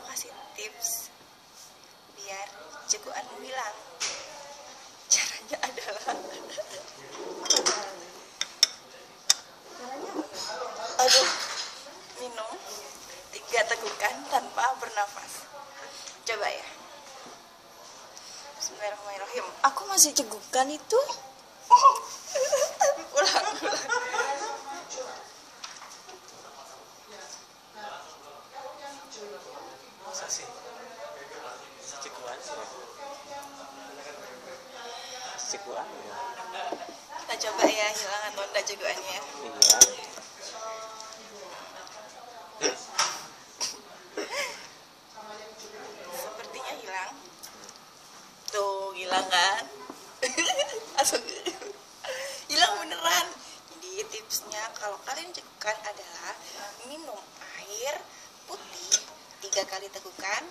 mau kasih tips biar ceguan hilang caranya adalah aduh minum tiga tegukan tanpa bernafas. Coba ya. Bismillahirrahmanirrahim. Aku masih cegukan itu. Masa sih cekuan sih ya cekuan ya Kita coba ya hilang atau enggak cegukannya. iya Sepertinya hilang. Tuh, hilang kan? Langsung hilang beneran. Jadi tipsnya kalau kalian cegukan adalah minum air